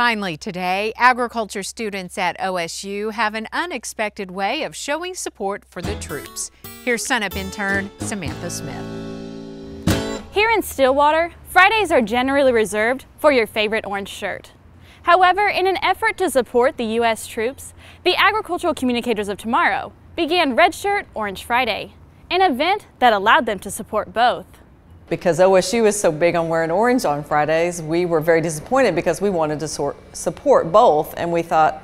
Finally today, agriculture students at OSU have an unexpected way of showing support for the troops. Here's SUNUP intern Samantha Smith. Here in Stillwater, Fridays are generally reserved for your favorite orange shirt. However, in an effort to support the U.S. troops, the Agricultural Communicators of Tomorrow began Red Shirt Orange Friday, an event that allowed them to support both. Because OSU is so big on wearing orange on Fridays, we were very disappointed because we wanted to sort, support both, and we thought,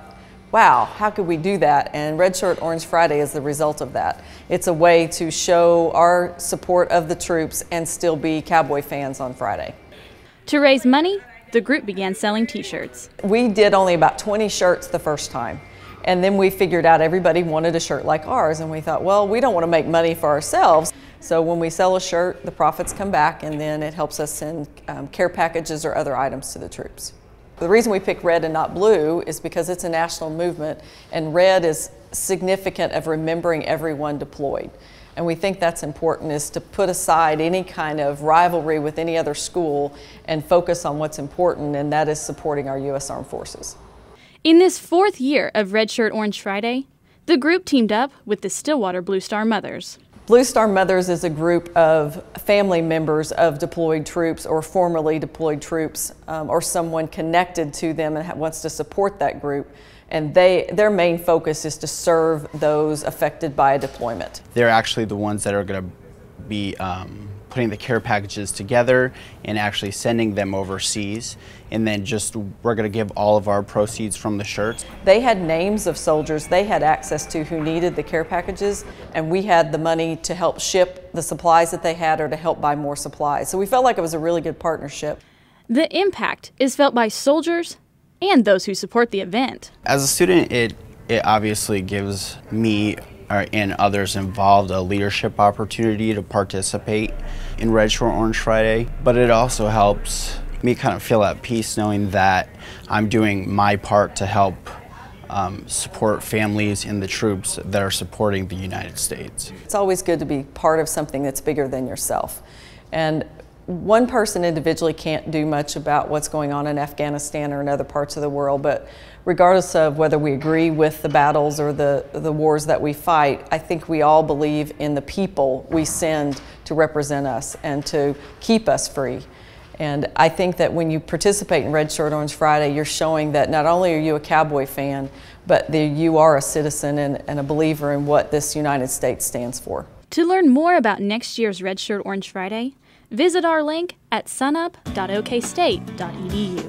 wow, how could we do that? And Red Shirt Orange Friday is the result of that. It's a way to show our support of the troops and still be Cowboy fans on Friday. To raise money, the group began selling t-shirts. We did only about 20 shirts the first time. And then we figured out everybody wanted a shirt like ours, and we thought, well, we don't want to make money for ourselves. So when we sell a shirt, the profits come back and then it helps us send um, care packages or other items to the troops. The reason we pick red and not blue is because it's a national movement and red is significant of remembering everyone deployed. And we think that's important is to put aside any kind of rivalry with any other school and focus on what's important and that is supporting our U.S. Armed Forces. In this fourth year of Red Shirt Orange Friday, the group teamed up with the Stillwater Blue Star Mothers. Blue Star Mothers is a group of family members of deployed troops or formerly deployed troops um, or someone connected to them and wants to support that group. And they, their main focus is to serve those affected by a deployment. They're actually the ones that are going to be um, putting the care packages together and actually sending them overseas. And then just we're going to give all of our proceeds from the shirts. They had names of soldiers they had access to who needed the care packages, and we had the money to help ship the supplies that they had or to help buy more supplies. So we felt like it was a really good partnership. The impact is felt by soldiers and those who support the event. As a student, it, it obviously gives me and others involved a leadership opportunity to participate in Red Shirt Orange Friday, but it also helps me kind of feel at peace knowing that I'm doing my part to help um, support families and the troops that are supporting the United States. It's always good to be part of something that's bigger than yourself. And one person individually can't do much about what's going on in Afghanistan or in other parts of the world, but regardless of whether we agree with the battles or the, the wars that we fight, I think we all believe in the people we send to represent us and to keep us free. And I think that when you participate in Red Shirt Orange Friday, you're showing that not only are you a Cowboy fan, but that you are a citizen and, and a believer in what this United States stands for. To learn more about next year's Red Shirt Orange Friday, Visit our link at sunup.okstate.edu.